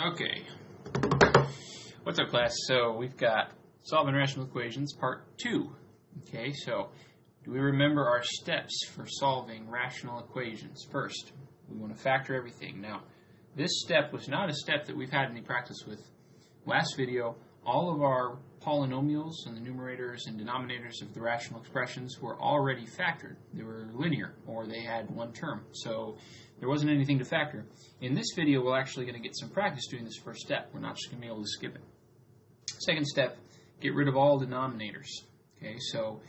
Okay. What's up, class? So we've got solving rational equations, part two. Okay, so do we remember our steps for solving rational equations? First, we want to factor everything. Now, this step was not a step that we've had any practice with. Last video, all of our polynomials and the numerators and denominators of the rational expressions were already factored. They were linear, or they had one term. So there wasn't anything to factor. In this video, we're actually going to get some practice doing this first step. We're not just going to be able to skip it. Second step, get rid of all denominators. Okay, so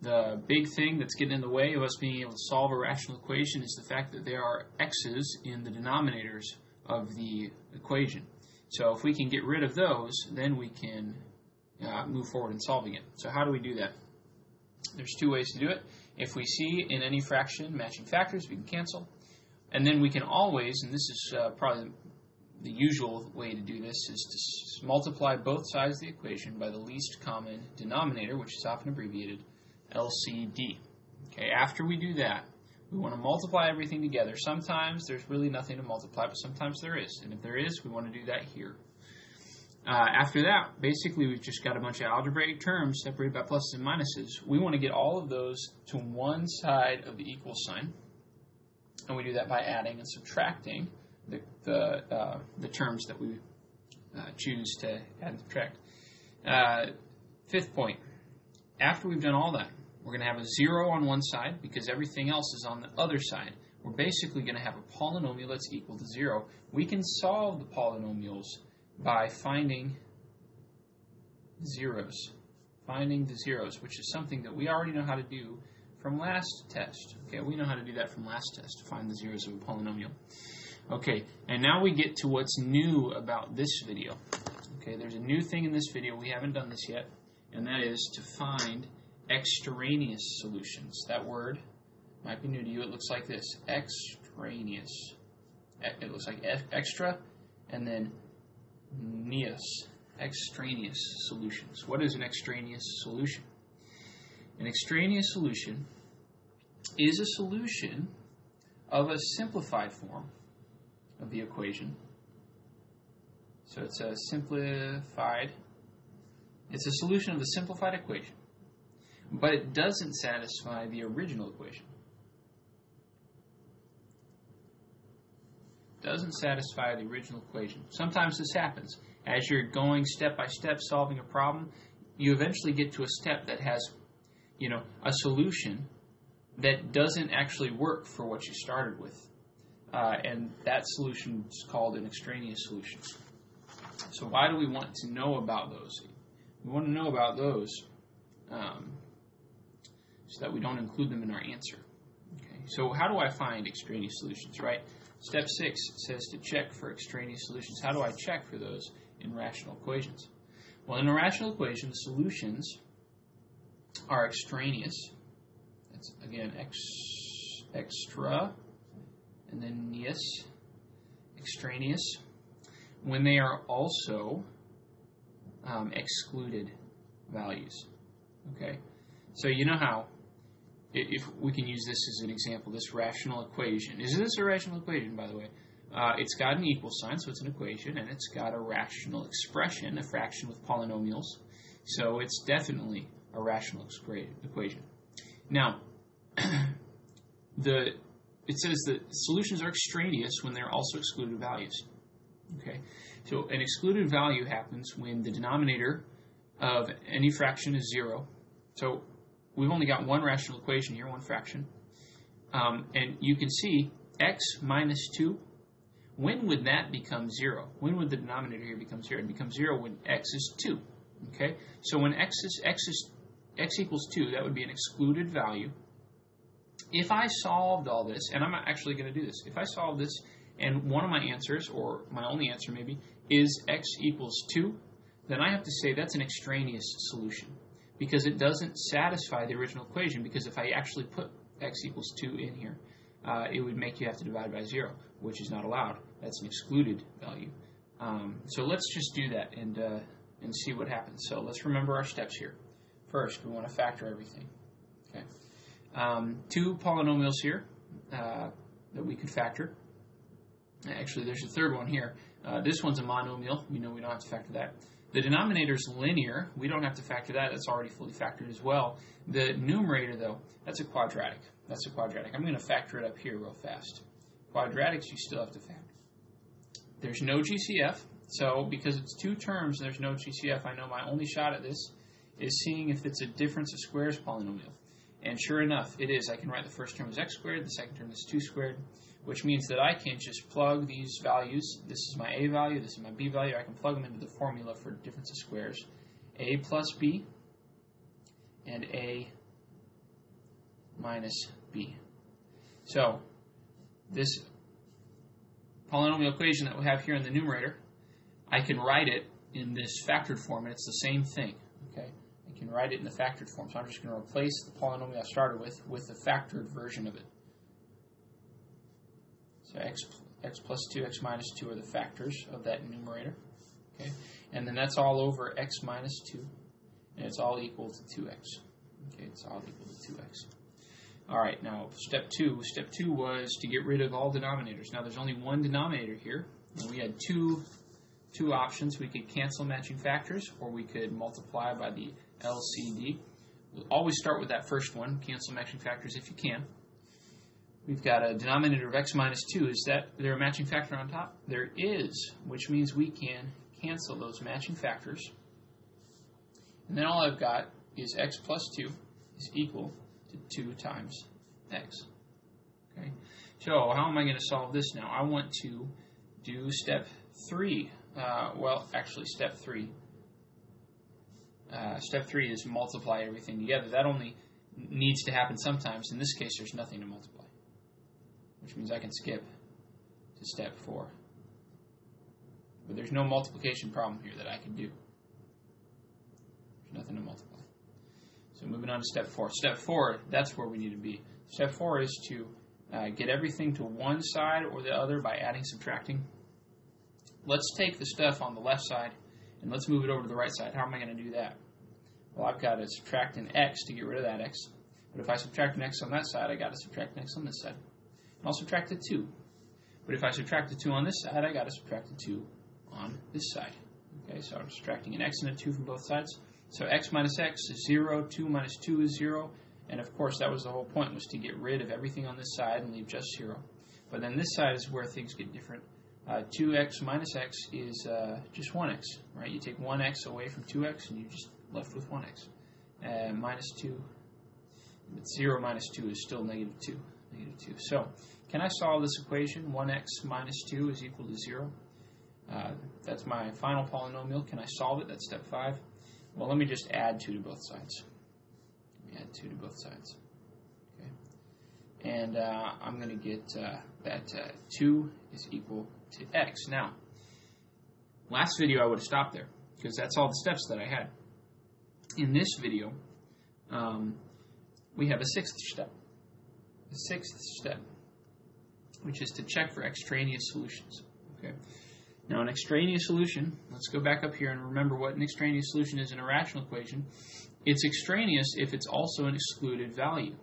the big thing that's getting in the way of us being able to solve a rational equation is the fact that there are x's in the denominators of the equation. So if we can get rid of those, then we can uh, move forward in solving it. So how do we do that? There's two ways to do it. If we see in any fraction matching factors, we can cancel. And then we can always, and this is uh, probably the usual way to do this, is to multiply both sides of the equation by the least common denominator, which is often abbreviated LCD. Okay, after we do that, we want to multiply everything together. Sometimes there's really nothing to multiply, but sometimes there is. And if there is, we want to do that here. Uh, after that, basically we've just got a bunch of algebraic terms separated by pluses and minuses. We want to get all of those to one side of the equal sign. And we do that by adding and subtracting the, the, uh, the terms that we uh, choose to add and subtract. Uh, fifth point, after we've done all that, we're going to have a zero on one side because everything else is on the other side. We're basically going to have a polynomial that's equal to zero. We can solve the polynomials by finding zeros. Finding the zeros, which is something that we already know how to do from last test. Okay, we know how to do that from last test, to find the zeros of a polynomial. Okay, and now we get to what's new about this video. Okay, there's a new thing in this video, we haven't done this yet, and that is to find extraneous solutions. That word might be new to you. It looks like this, extraneous. It looks like extra, and then neous, extraneous solutions. What is an extraneous solution? An extraneous solution is a solution of a simplified form of the equation. So it's a simplified, it's a solution of the simplified equation, but it doesn't satisfy the original equation. Doesn't satisfy the original equation. Sometimes this happens. As you're going step by step solving a problem, you eventually get to a step that has you know, a solution that doesn't actually work for what you started with. Uh, and that solution is called an extraneous solution. So why do we want to know about those? We want to know about those um, so that we don't include them in our answer. Okay. So how do I find extraneous solutions, right? Step six says to check for extraneous solutions. How do I check for those in rational equations? Well, in a rational equation, the solutions are extraneous. That's again ex, extra, and then neous, extraneous, when they are also um, excluded values. Okay, so you know how if we can use this as an example, this rational equation. Is this a rational equation, by the way? Uh, it's got an equal sign, so it's an equation, and it's got a rational expression, a fraction with polynomials. So it's definitely a rational equation. Now, the it says that solutions are extraneous when they're also excluded values. Okay, so an excluded value happens when the denominator of any fraction is zero. So we've only got one rational equation here, one fraction, um, and you can see x minus two. When would that become zero? When would the denominator here become zero? It becomes zero when x is two. Okay, so when x is x is x equals 2, that would be an excluded value. If I solved all this, and I'm actually going to do this, if I solve this and one of my answers, or my only answer maybe, is x equals 2, then I have to say that's an extraneous solution because it doesn't satisfy the original equation because if I actually put x equals 2 in here, uh, it would make you have to divide by 0, which is not allowed. That's an excluded value. Um, so let's just do that and, uh, and see what happens. So let's remember our steps here. First, we want to factor everything. Okay. Um, two polynomials here uh, that we could factor. Actually, there's a third one here. Uh, this one's a monomial. We know we don't have to factor that. The denominator is linear. We don't have to factor that. That's already fully factored as well. The numerator, though, that's a quadratic. That's a quadratic. I'm going to factor it up here real fast. Quadratics, you still have to factor. There's no GCF, so because it's two terms and there's no GCF, I know my only shot at this is seeing if it's a difference of squares polynomial. And sure enough, it is. I can write the first term as x squared, the second term as 2 squared, which means that I can just plug these values. This is my a value, this is my b value. I can plug them into the formula for difference of squares. a plus b and a minus b. So this polynomial equation that we have here in the numerator, I can write it in this factored form, and it's the same thing. Can write it in the factored form. So I'm just going to replace the polynomial I started with with the factored version of it. So x, x plus 2, x minus 2 are the factors of that numerator. Okay, and then that's all over x minus 2, and it's all equal to 2x. Okay, it's all equal to 2x. All right, now step two. Step two was to get rid of all denominators. Now there's only one denominator here, and we had two two options. We could cancel matching factors, or we could multiply by the LCD. We'll always start with that first one, cancel matching factors if you can. We've got a denominator of x minus 2. Is that there a matching factor on top? There is, which means we can cancel those matching factors. And then all I've got is x plus 2 is equal to 2 times x. Okay. So how am I going to solve this now? I want to do step 3. Uh, well, actually, step 3. Uh, step 3 is multiply everything together. That only needs to happen sometimes. In this case, there's nothing to multiply, which means I can skip to step 4. But there's no multiplication problem here that I can do. There's nothing to multiply. So moving on to step four. Step four, that's where we need to be. Step four is to uh, get everything to one side or the other by adding, subtracting. Let's take the stuff on the left side and let's move it over to the right side. How am I going to do that? Well, I've got to subtract an x to get rid of that x. But if I subtract an x on that side, I got to subtract an x on this side. And I'll subtract a 2. But if I subtract a 2 on this side, I got to subtract a 2 on this side. Okay, so I'm subtracting an x and a 2 from both sides. So x minus x is 0, 2 minus 2 is 0, and of course that was the whole point, was to get rid of everything on this side and leave just 0. But then this side is where things get different. Uh, 2x minus x is uh, just 1x, right? You take 1x away from 2x and you're just left with 1x. Uh, minus 2, but 0 minus 2 is still negative 2. Negative 2. So, can I solve this equation? 1x minus 2 is equal to 0. Uh, that's my final polynomial. Can I solve it? That's step 5. Well, let me just add 2 to both sides. add 2 to both sides. Okay. And uh, I'm going to get uh, that uh, 2 is equal to x. Now, last video I would have stopped there because that's all the steps that I had. In this video, um, we have a sixth step. The sixth step, which is to check for extraneous solutions. Okay. Now, an extraneous solution, let's go back up here and remember what an extraneous solution is in a rational equation. It's extraneous if it's also an excluded value.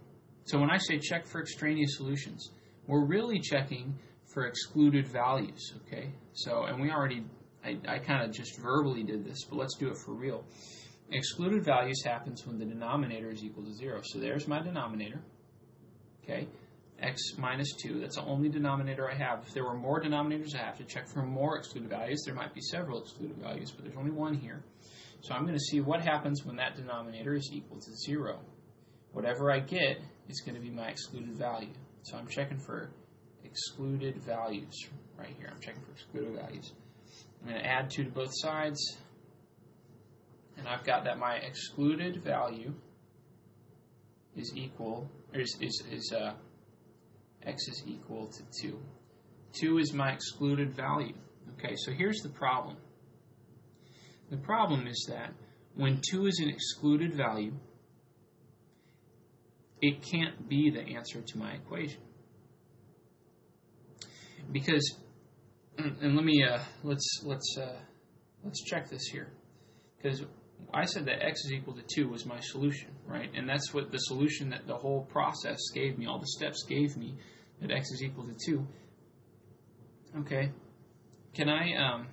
So when I say check for extraneous solutions, we're really checking for excluded values, okay? So, and we already, I, I kind of just verbally did this, but let's do it for real. Excluded values happens when the denominator is equal to zero. So there's my denominator, okay? x minus 2. That's the only denominator I have. If there were more denominators, I have to check for more excluded values. There might be several excluded values, but there's only one here. So I'm going to see what happens when that denominator is equal to 0. Whatever I get is going to be my excluded value. So I'm checking for excluded values right here. I'm checking for excluded values. I'm going to add 2 to both sides. And I've got that my excluded value is equal, is, is, is uh, x is equal to 2. 2 is my excluded value. Okay, so here's the problem. The problem is that when 2 is an excluded value, it can't be the answer to my equation. Because, and let me, uh, let's, let's, uh, let's check this here. Because I said that x is equal to 2 was my solution, right? And that's what the solution that the whole process gave me, all the steps gave me, that x is equal to 2. Okay. can I, um,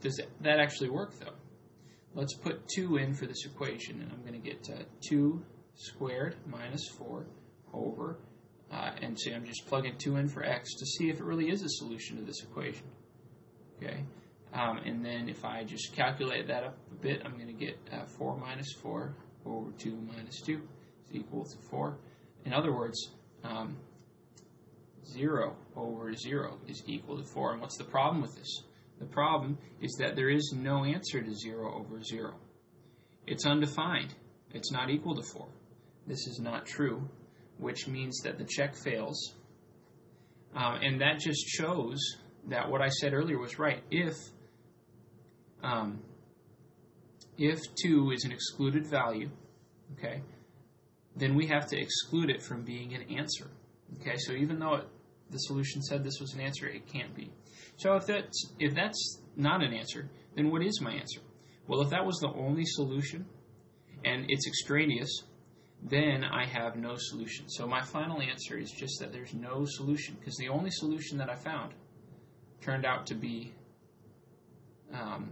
does that actually work though? Let's put 2 in for this equation, and I'm going to get uh, 2 squared minus 4 over, uh, and so I'm just plugging 2 in for x to see if it really is a solution to this equation. Okay, um, and then if I just calculate that up a bit, I'm going to get uh, 4 minus 4 over 2 minus 2 is equal to 4. In other words, um, 0 over 0 is equal to 4. And what's the problem with this? The problem is that there is no answer to 0 over 0. It's undefined. It's not equal to 4. This is not true, which means that the check fails. Um, and that just shows that what I said earlier was right. If um, if 2 is an excluded value, okay, then we have to exclude it from being an answer. Okay, so even though it, the solution said this was an answer, it can't be. So if that's if that's not an answer, then what is my answer? Well, if that was the only solution and it's extraneous, then I have no solution. So my final answer is just that there's no solution because the only solution that I found turned out to be um,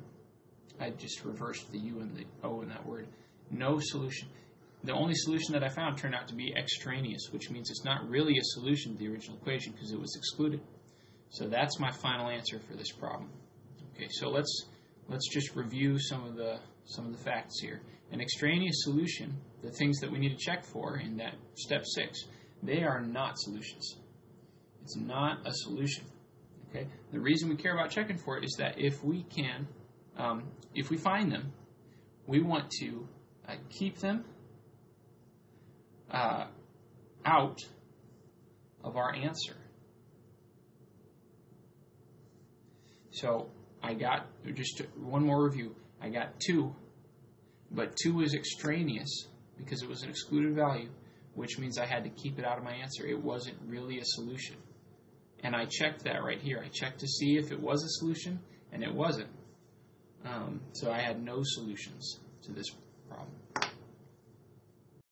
I just reversed the U and the O in that word. No solution. The only solution that I found turned out to be extraneous, which means it's not really a solution to the original equation because it was excluded. So that's my final answer for this problem. Okay, so let's let's just review some of the some of the facts here. An extraneous solution, the things that we need to check for in that step six, they are not solutions. It's not a solution. Okay. The reason we care about checking for it is that if we can um, if we find them, we want to uh, keep them uh, out of our answer. So I got just one more review. I got two, but two is extraneous because it was an excluded value, which means I had to keep it out of my answer. It wasn't really a solution. And I checked that right here. I checked to see if it was a solution, and it wasn't. Um, so I had no solutions to this.